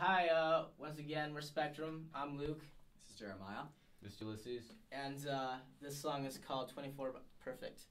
hi. Uh, once again, we're Spectrum. I'm Luke. This is Jeremiah. This is Ulysses. And uh, this song is called 24 Perfect.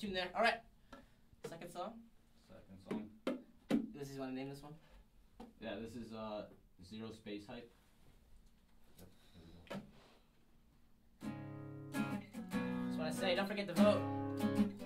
tune there. All right. Second song. Second song. This is want to name this one? Yeah, this is uh, Zero Space Hype. I say. Don't forget to vote.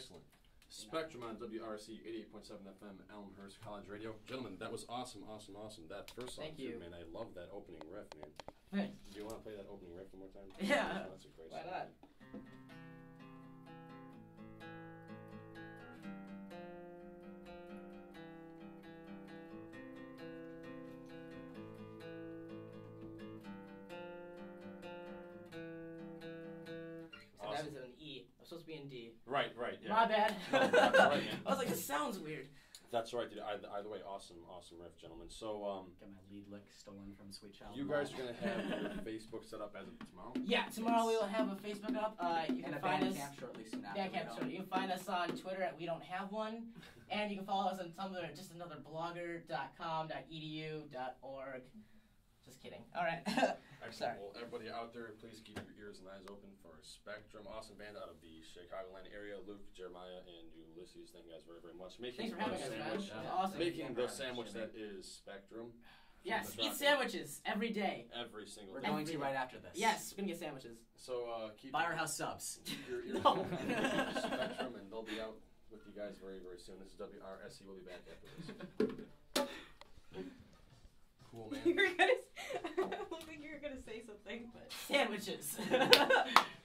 Excellent. Spectrum on WRSE 88.7 FM, Elmhurst College Radio. Gentlemen, that was awesome, awesome, awesome. That first song, Thank too, you. man. I love that opening riff, man. Do you want to play that opening riff one more time? Yeah. That's a great Why song. not? Supposed to be in D. Right, right, yeah. My bad. No, that's all right, man. I was like, this sounds weird. That's right, dude. Either, either way, awesome, awesome riff, gentlemen. So, um, Got my lead lick stolen from Sweet Child. you guys are going to have your Facebook set up as of tomorrow? Yeah, tomorrow we will have a Facebook up. Uh, you can and a find us. Bandcamp shortly soon after. Bandcamp we shortly. You can find us on Twitter at We Don't Have One, and you can follow us on Tumblr at just another blogger.com.edu.org. Just kidding. All right. Excellent. Sorry. Well, everybody out there, please keep your ears and eyes open for Spectrum. Awesome band out of the Chicagoland area. Luke, Jeremiah, and Ulysses, thank you guys very, very much. Making Thanks for having the us, man. sandwich. That awesome. Making the sandwich that is Spectrum. yes, That's eat sandwiches every day. Every single We're day. going to right after this. Yes, we're gonna get sandwiches. So uh, keep Buy our house subs. your ears No. open for Spectrum, and they'll be out with you guys very, very soon. This is WRSE. We'll be back after this. Cool, man. you were gonna. I looked like you were gonna say something, but Sandwiches.